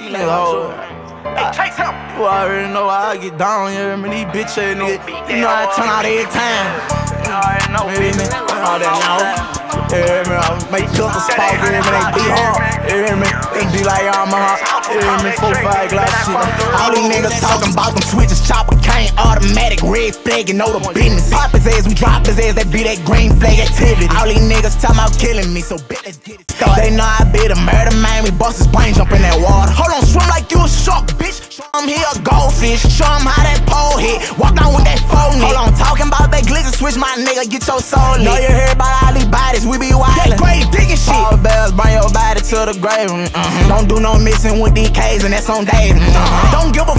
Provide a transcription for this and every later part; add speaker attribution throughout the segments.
Speaker 1: You know,
Speaker 2: Hey, chase him.
Speaker 1: you already know how I get down, you hear me? These bitch ass niggas, you know I turn out every time.
Speaker 2: You already know,
Speaker 1: me? All that now. You hear me? I make killers spark, you hear me? They be hard, you hear me? They be like I'm a hard, you hear me? Four, five glass shit.
Speaker 3: All these niggas talking about them switches, chopper automatic, flag, and know the business. Pop his ass, we drop his ass, that be that green flag activity. All these niggas talking about killing me, so bet let's get it started. They know I be the murder man, we bust his brain, jump in that water. Hold on, swim like you a shark, bitch. Show him he a goldfish, show him how that pole hit. Walk down with that phone. Hold on, talking about that glizzy switch, my nigga, get your soul lit. Know you heard about all these bodies, we be wildin'. That grave digging shit.
Speaker 1: All bells, bring your body to the grave. Mm-hmm.
Speaker 3: Don't do no missing with these K's and that's on Dave. Don't give a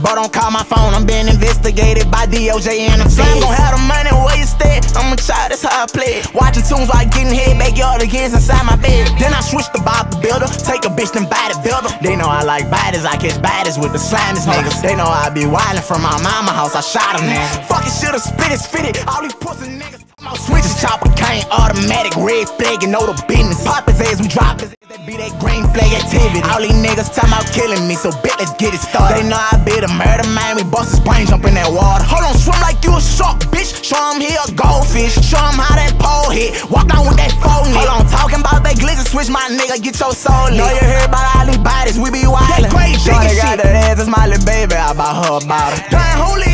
Speaker 3: but don't call my phone, I'm being investigated by DOJ and the feds. Gon' have the money stay, I'm a child, that's how I play. Watching tunes while getting head, backyard the kids inside my bed. Then I switch to Bob the Builder, take a bitch then buy the builder. They know I like bodies, I catch bodies with the slimest niggas. They know I be wildin' from my mama house, I shot him there. Fucking should've spit it, spit it, all these pussy niggas. My switches chopper cane, automatic, red flag, and know the business. Pop his ass, we drop his that green flag activity. All these niggas talking about killing me, so bitch, let's get it started. They know I be the murder man, we bust his brain, jump in that water. Hold on, swim like you a shark, bitch. Show him he a goldfish, show him how that pole hit. Walk down with that phone. Hold on, talking about that glizzy switch, my nigga, get your soul lit. Know you heard about all these bodies, we be wildin'. That great digging
Speaker 1: got
Speaker 3: shit.
Speaker 1: that ass, it's my little baby, I bought her about her.
Speaker 3: Done Julio